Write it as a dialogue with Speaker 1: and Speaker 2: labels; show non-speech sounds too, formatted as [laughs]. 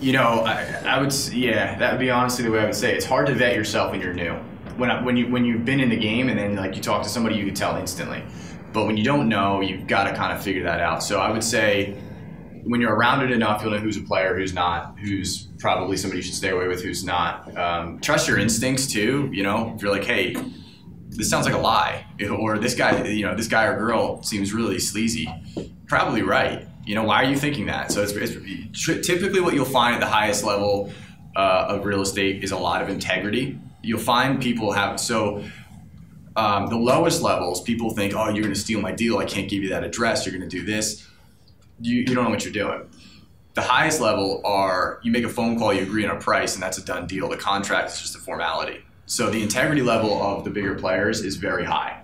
Speaker 1: You know, I, I would, yeah, that would be honestly the way I would say. it. It's hard to vet yourself when you're new. When I, when you when you've been in the game and then like you talk to somebody, you can tell instantly. But when you don't know, you've got to kind of figure that out. So I would say when you're around it enough, you'll know who's a player, who's not, who's probably somebody you should stay away with, who's not. Um, trust your instincts too. You know, if you're like, hey, this sounds like a lie, [laughs] or this guy, you know, this guy or girl seems really sleazy. Probably right. You know, why are you thinking that? So it's, it's typically what you'll find at the highest level uh, of real estate is a lot of integrity. You'll find people have so. Um, the lowest levels, people think, oh, you're going to steal my deal. I can't give you that address. You're going to do this. You, you don't know what you're doing. The highest level are you make a phone call, you agree on a price, and that's a done deal. The contract is just a formality. So the integrity level of the bigger players is very high.